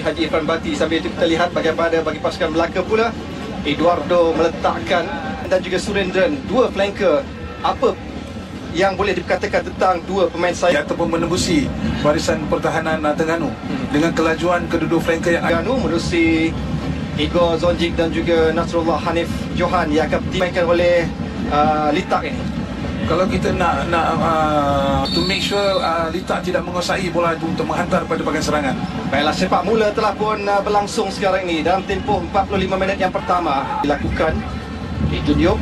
Haji Irfan Bati. Sambil itu kita lihat bagaimana bagi pasukan Melaka pula. Eduardo meletakkan dan juga Surendran dua flanker. Apa yang boleh dikatakan tentang dua pemain saya? Ataupun menembusi barisan pertahanan Terengganu dengan kelajuan kedua-dua flanker yang Terengganu menerusi Igor Zonjik dan juga Nasrullah Hanif Johan yang akan dimainkan oleh uh, Litak ini kalau kita nak nak uh, to make sure uh, Lita tidak menguasai bola itu untuk menghantar pada bahagian serangan. Baiklah sepak mula telah pun uh, berlangsung sekarang ini dalam tempoh 45 minit yang pertama dilakukan di Junjub.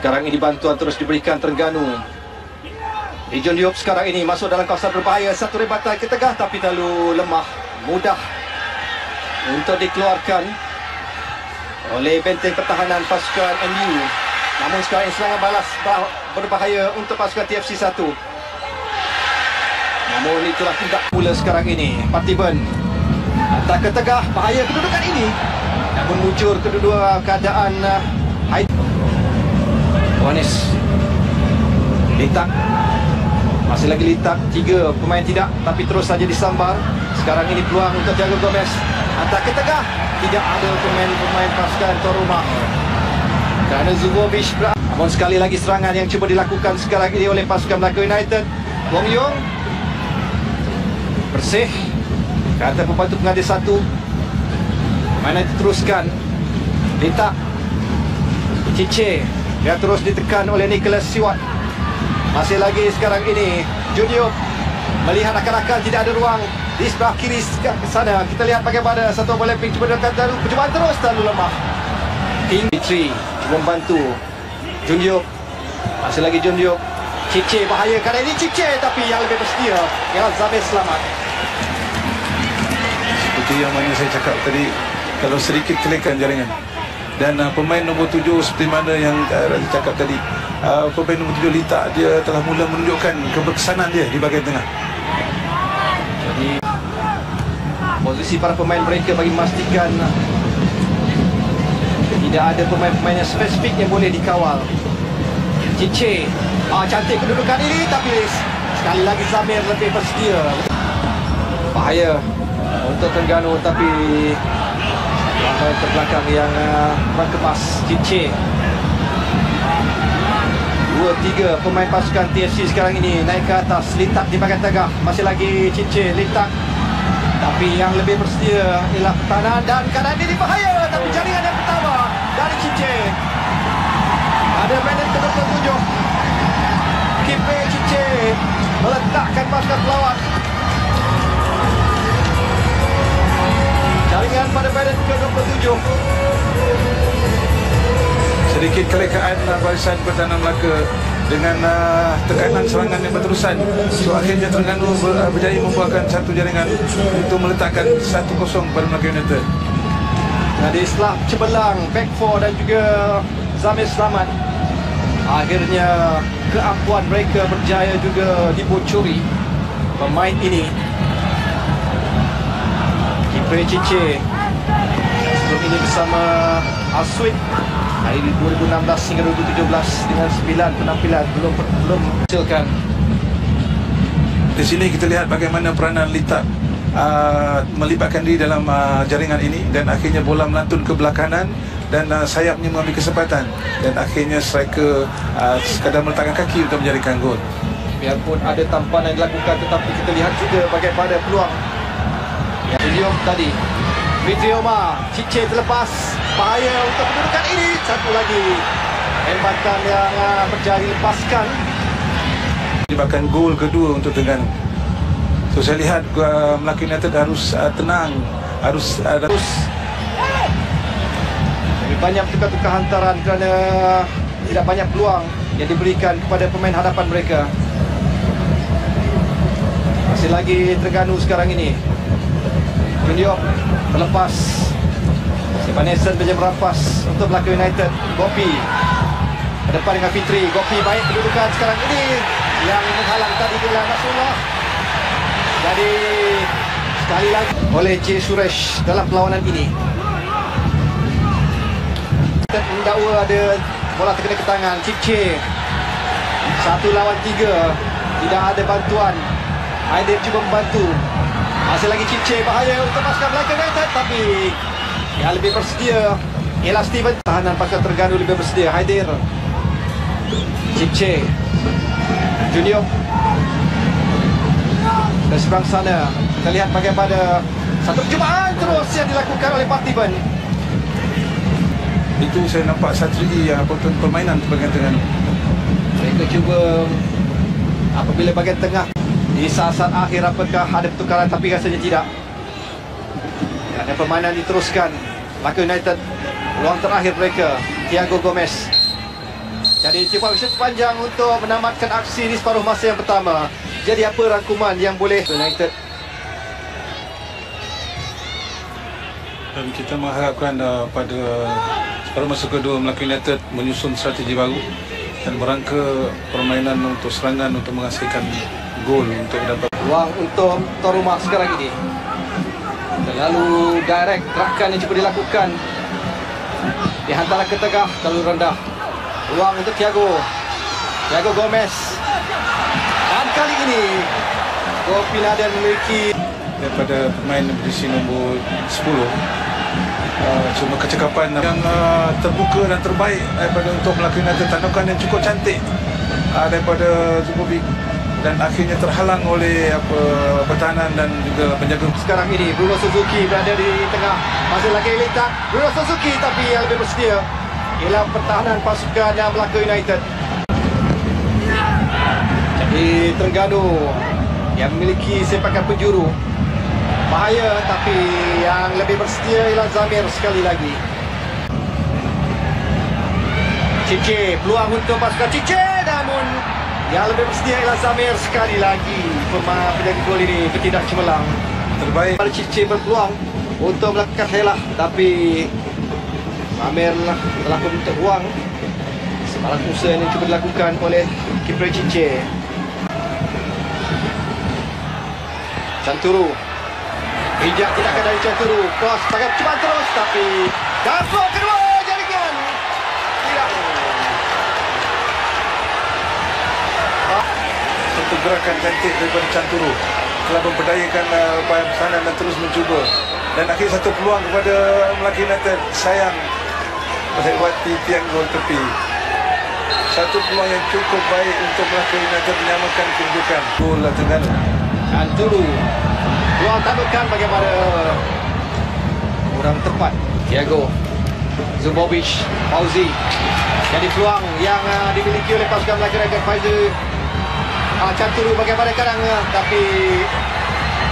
Sekarang ini bantuan terus diberikan Terengganu. Di Junjub sekarang ini masuk dalam kawasan berbahaya satu rebatan ke tengah tapi terlalu lemah mudah untuk dikeluarkan oleh benteng pertahanan pasukan MU. Namun sekarang serangan balas berbahaya untuk pasukan TFC 1. Namun itulah tidak pula sekarang ini. Partiban hantar ke tegah bahaya kedudukan ini. Namun mujur kedua keadaan uh, Haid. Wanis. Litak. Masih lagi litak. Tiga pemain tidak. Tapi terus saja disambar. Sekarang ini peluang untuk Jago Gomez. Hantar ke tegah. Tidak ada pemain-pemain pasukan tuan rumah. Kerana Zubovic. Namun sekali lagi serangan yang cuba dilakukan sekarang ini oleh pasukan Melaka United. Wong Yong. Bersih. Kata pembantu pengadil satu. Mana diteruskan. Letak. Cice. Dia terus ditekan oleh Nicholas Siwat. Masih lagi sekarang ini. Junior. Melihat akan-akan tidak ada ruang di sebelah kiri sana. Kita lihat bagaimana satu bola pink cuba dekat percubaan terus terlalu lemah. Tree membantu. Junjub masih lagi Junjub Cice bahaya kali ini Cice tapi yang lebih bersedia ialah Zabir selamat. Seperti yang mana saya cakap tadi kalau sedikit kelekan jaringan. Dan uh, pemain nombor tujuh seperti mana yang uh, Razi cakap tadi uh, pemain nombor tujuh Lita dia telah mula menunjukkan keberkesanan dia di bahagian tengah. Jadi posisi para pemain mereka bagi memastikan tidak ada pemain-pemain yang spesifik yang boleh dikawal. Cice. Ah, cantik kedudukan ini tapi sekali lagi Zamir lebih bersedia. Bahaya untuk Terengganu tapi langkah terbelakang yang uh, mengemas Cice. Dua tiga pemain pasukan TFC sekarang ini naik ke atas lintak di bahagian tengah masih lagi Cice lintak tapi yang lebih bersedia ialah pertahanan dan keadaan ini bahaya tapi jaringan yang Cice ada minit ke-27 Kipe Cice meletakkan pasukan pelawat jaringan pada minit ke-27 sedikit kelekaan barisan pertahanan Melaka dengan uh, tekanan serangan yang berterusan. So akhirnya Terengganu ber, uh, berjaya membuahkan satu jaringan untuk meletakkan 1-0 pada Melaka United jadi setelah cebelang back four dan juga Zamir selamat. Akhirnya keampuan mereka berjaya juga dibocori pemain ini. Kiper Cice sebelum ini bersama Aswit hari 2016 hingga 2017 dengan 9 penampilan. Belum belum hasilkan. Di sini kita lihat bagaimana peranan Litak uh, melibatkan diri dalam uh, jaringan ini dan akhirnya bola melantun ke belah kanan dan uh, sayapnya mengambil kesempatan dan akhirnya striker uh, sekadar meletakkan kaki untuk menjadikan gol. Biarpun ada tampanan yang dilakukan tetapi kita lihat juga bagaimana peluang. Yang William tadi. Fitri Omar Cice terlepas. Bahaya untuk kedudukan ini. Satu lagi. Hembatan yang uh, berjaya lepaskan. Menyebabkan gol kedua untuk Terengganu so saya lihat uh, Melaka United harus uh, tenang. Harus uh, terus lebih banyak tukar-tukar hantaran kerana tidak banyak peluang yang diberikan kepada pemain hadapan mereka. Masih lagi Terengganu sekarang ini. Junior terlepas Stefan Nelson berjaya merampas untuk Melaka United. Gopi ke depan dengan Fitri. Gopi baik kedudukan sekarang ini. Yang menghalang tadi adalah Nasrullah jadi sekali lagi oleh J. Suresh dalam perlawanan ini mendakwa ada bola terkena ke tangan Cip satu lawan tiga tidak ada bantuan Aidil cuba membantu Masih lagi Cice bahaya untuk pasukan Melaka United tapi yang lebih bersedia ialah Steven. Tahanan pasukan Terengganu lebih bersedia. Haidir. Cice. Junior. Ke seberang sana. Kita lihat bagaimana satu percubaan terus yang dilakukan oleh Partiban. Itu saya nampak strategi yang apa permainan bahagian Terengganu. Mereka cuba apabila bahagian tengah di saat-saat akhir apakah ada pertukaran tapi rasanya tidak. Dan permainan diteruskan. Melaka United ruang terakhir mereka Thiago Gomez. Jadi cuba bisa panjang untuk menamatkan aksi di separuh masa yang pertama. Jadi apa rangkuman yang boleh United Dan kita mengharapkan uh, pada separuh masa kedua Melaka United menyusun strategi baru dan merangka permainan untuk serangan untuk menghasilkan gol untuk dapat ruang untuk tuan rumah sekarang ini. Terlalu direct gerakan yang cuba dilakukan. Dihantar ke tengah terlalu rendah. Ruang untuk Thiago. Thiago Gomez. Kali ini. Gol Pinadan memiliki daripada pemain berisi nombor 10 uh, cuma kecekapan yang uh, terbuka dan terbaik daripada untuk melakukan tandukan yang cukup cantik uh, daripada Zubovic dan akhirnya terhalang oleh apa pertahanan dan juga penjaga. Sekarang ini Bruno Suzuki berada di tengah. Masih lagi letak Bruno Suzuki tapi yang lebih bersedia ialah pertahanan pasukan yang Melaka United. Jadi Terengganu yang memiliki sepakan penjuru bahaya tapi yang lebih bersedia ialah Zamir sekali lagi. Cice peluang untuk pasukan Cice namun yang lebih bersedia ialah Zamir sekali lagi. Pemain penjaga gol ini bertindak cemerlang. terbaik Pada Cici berpeluang untuk melakukan helah tapi Amir telah pun ruang semalam usaha yang cuba dilakukan oleh Kipreh Cici Canturu Bijak tindakan dari Canturu Cross pakai percubaan terus tapi peluang kedua jaringan Tidak. Satu gerakan cantik daripada Canturu telah memperdayakan uh, upaya pertahanan dan terus mencuba. Dan akhir satu peluang kepada Melaka United. Sayang. Melewati tiang gol tepi. Satu peluang yang cukup baik untuk Melaka United menyamakan kedudukan. Gol Terengganu Canturu Peluang tandukan bagaimana? Kurang tepat Thiago Zubovic Fauzi. Jadi peluang yang uh, dimiliki oleh pasukan Melaka United Faizul uh, Canturu bagaimana kadang uh, Tapi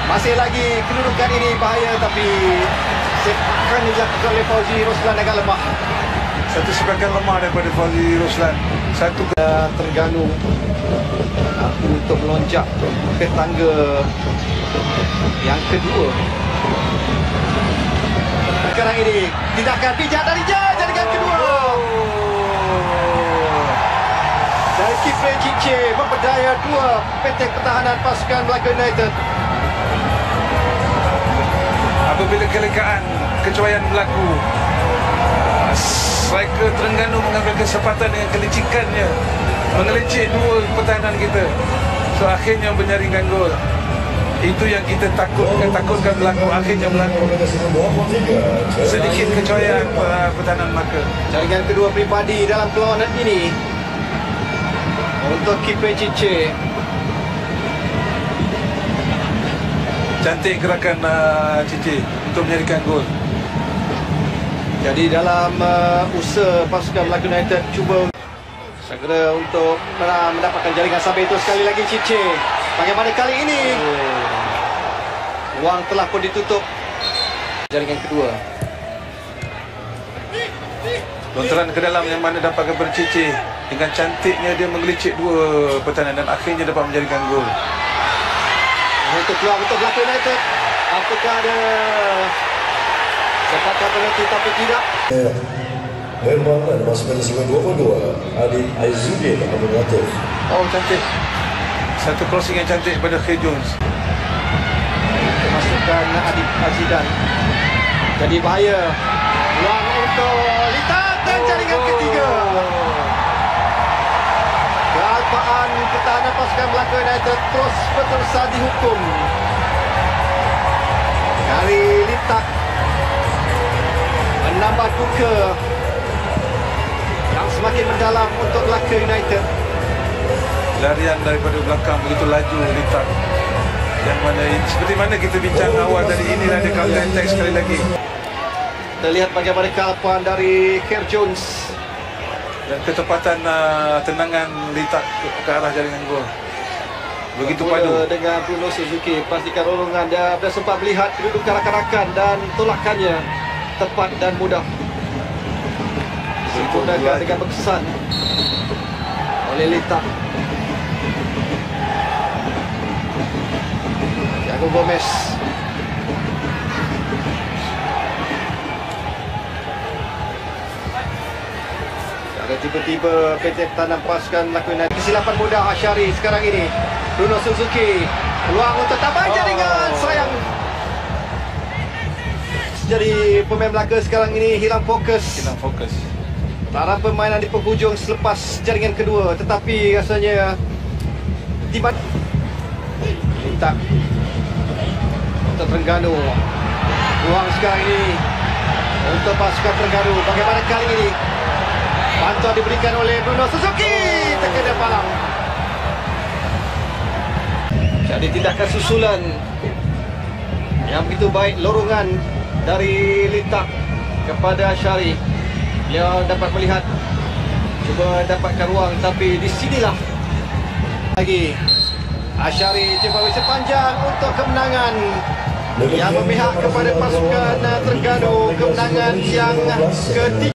Masih lagi kedudukan ini bahaya Tapi Sepakan dilakukan oleh Fauzi. Roslan agak lemah satu sepakan lemah daripada Fauzi Roslan satu ke uh, Terengganu uh, Untuk melonjak ke tangga Yang kedua. Sekarang ini Tindakan bijak dari Jah Jaringan kedua. Dari Kipre Cice Memperdaya dua Petek pertahanan pasukan Melaka United. Apabila kelekaan kecuaian berlaku striker Terengganu mengambil kesempatan dengan kelicikannya mengelicik dua pertahanan kita. So akhirnya menyaringkan gol. Itu yang kita takutkan takutkan berlaku akhirnya berlaku sedikit kecuaian uh, pertahanan Melaka Jaringan kedua pribadi dalam perlawanan ini. Untuk Kipre Cice cantik gerakan uh, Cici untuk menjadikan gol Jadi dalam uh, usaha pasukan Melaka United cuba segera untuk mena- mendapatkan jaringan sampai itu sekali lagi Cice. Bagaimana kali ini? Ruang telah pun ditutup. Jaringan kedua. lontaran ke dalam yang mana dapatkan bercici dengan cantiknya dia mengelicik dua pertahanan dan akhirnya dapat menjadikan gol Untuk peluang untuk Melaka United. Apakah ada sepatah penalti tapi tidak? Herman masuk pada segmen 22 Adit Aizudin akan mengatur oh cantik satu crossing yang cantik pada Khay Jones Masukkan Adib Azidan. Jadi bahaya. Peluang untuk litat dan jaringan ketiga. Kealpaan pertahanan pasukan Melaka United terus berterusan dihukum. Duka yang semakin mendalam untuk Melaka United. Larian daripada belakang begitu laju Litak yang mana seperti mana kita bincang awal tadi inilah dia counter attack sekali lagi. Kita lihat bagaimana kalapan dari Kerr Jones. dan ketepatan uh, tendangan Litak ke, arah jaringan gol. Begitu padu. dengan Bruno Suzuki. Pastikan rolongan dia, dia sempat melihat kedudukan rakan-rakan dan tolakannya tepat dan mudah sempurnakan dengan berkesan oleh Lita. Thiago Gomez. Ada tiba-tiba PT Tanam Pasukan lakukan kesilapan mudah Asyari sekarang ini. Bruno Suzuki peluang untuk tambah jaringan. Sayang. Jadi pemain Melaka sekarang ini hilang fokus. hilang fokus Dalam permainan di penghujung selepas jaringan kedua tetapi rasanya di mana minta untuk Terengganu peluang sekarang ini. Untuk pasukan Terengganu bagaimana kali ini? Bantuan diberikan oleh Bruno Suzuki terkena palang jadi tindakan susulan yang begitu baik lorongan dari Litak kepada Syari beliau dapat melihat cuba dapatkan ruang tapi di sinilah. Lagi Asyari cuba sepanjang untuk kemenangan. Yang memihak kepada pasukan uh, Terengganu kemenangan yang ketiga